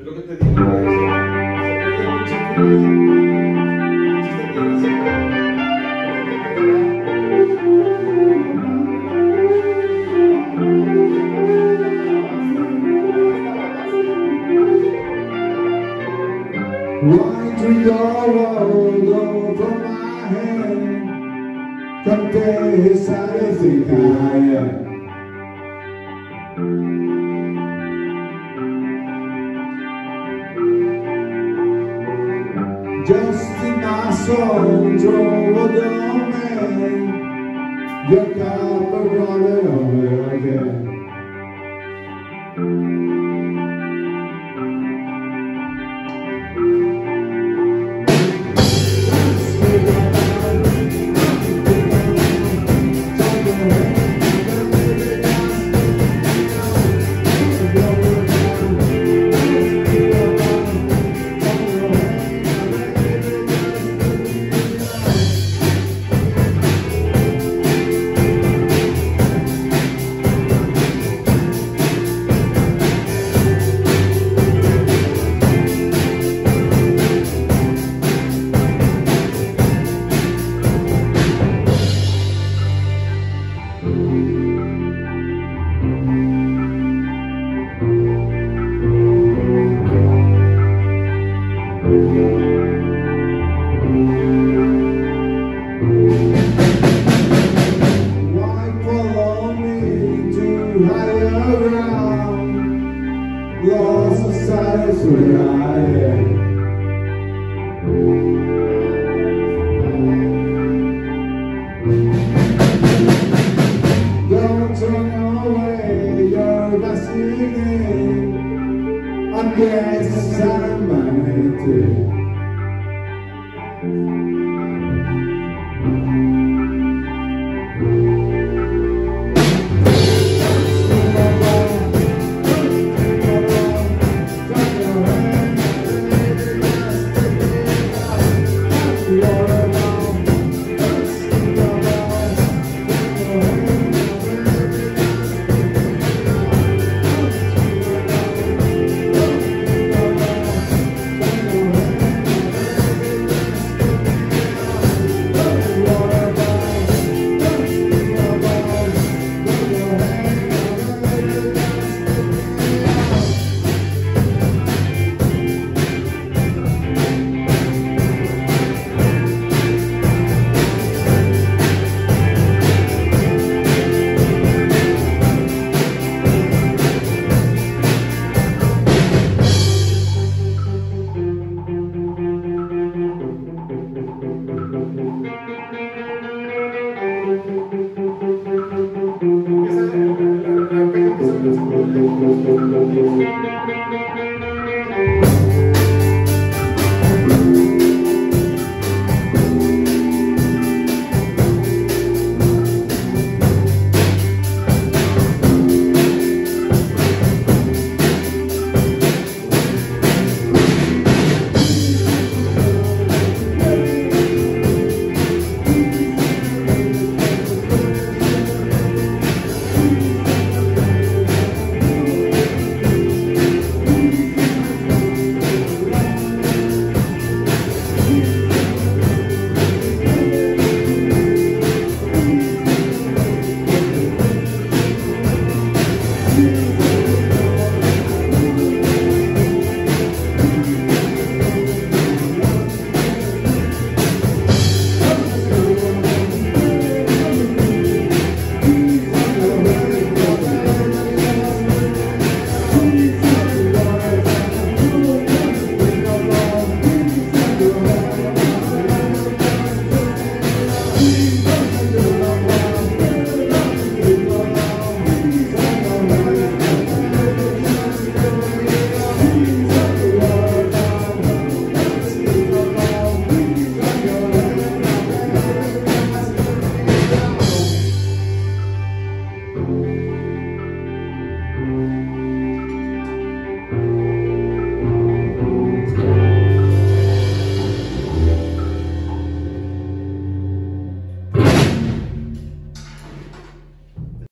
Es lo que te digo. güey, o sea, se pierde mucho tiempo, güey. El chiste que Just in my soul a domain Your car running over higher ground? Lost size where I am. I'm I'm too.